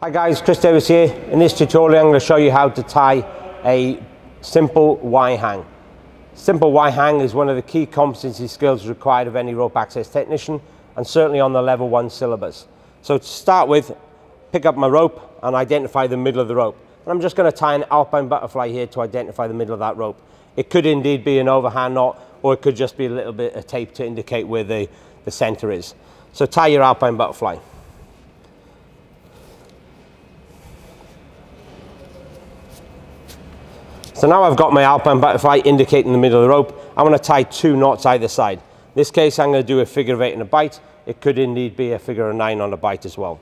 Hi guys, Chris Davis here. In this tutorial I'm going to show you how to tie a simple Y-hang. Simple Y-hang is one of the key competency skills required of any rope access technician and certainly on the level one syllabus. So to start with, pick up my rope and identify the middle of the rope. And I'm just going to tie an alpine butterfly here to identify the middle of that rope. It could indeed be an overhand knot or it could just be a little bit of tape to indicate where the, the center is. So tie your alpine butterfly. So now I've got my alpine butterfly indicating the middle of the rope. I'm going to tie two knots either side. In this case, I'm going to do a figure of eight and a bight. It could indeed be a figure of nine on a bight as well.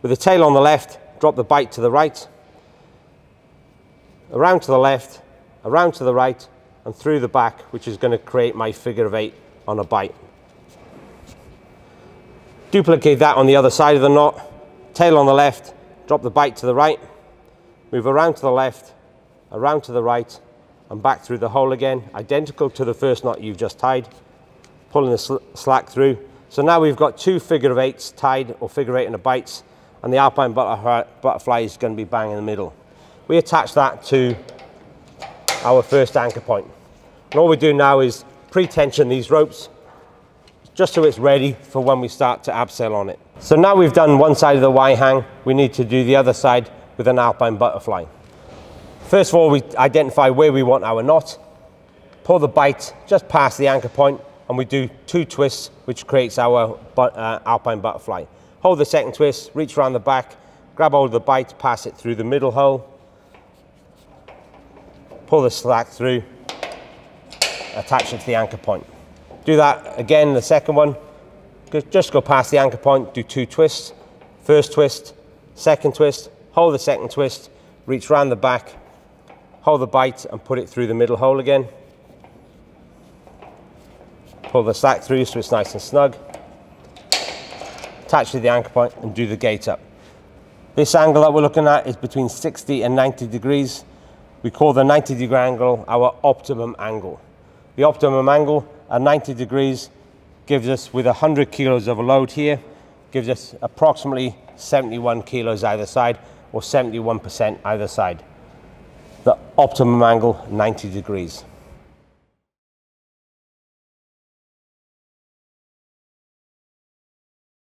With the tail on the left, drop the bight to the right, around to the left, around to the right, and through the back, which is going to create my figure of eight on a bight. Duplicate that on the other side of the knot, tail on the left, drop the bight to the right, move around to the left, around to the right and back through the hole again, identical to the first knot you've just tied, pulling the sl slack through. So now we've got two figure of eights tied or figure eight and a bights and the alpine butterfly is going to be bang in the middle. We attach that to our first anchor point. And all we do now is pre-tension these ropes just so it's ready for when we start to abseil on it. So now we've done one side of the Y-hang, we need to do the other side with an alpine butterfly. First of all, we identify where we want our knot, pull the bight just past the anchor point, and we do two twists, which creates our uh, alpine butterfly. Hold the second twist, reach around the back, grab hold of the bight, pass it through the middle hole, pull the slack through, attach it to the anchor point. Do that again, the second one, just go past the anchor point, do two twists, first twist, second twist, hold the second twist, reach around the back, hold the bight and put it through the middle hole again. Pull the slack through so it's nice and snug. Attach to the anchor point and do the gate up. This angle that we're looking at is between 60 and 90 degrees. We call the 90 degree angle our optimum angle. The optimum angle at 90 degrees gives us, with 100 kilos of a load here, gives us approximately 71 kilos either side or 71% either side the optimum angle 90 degrees.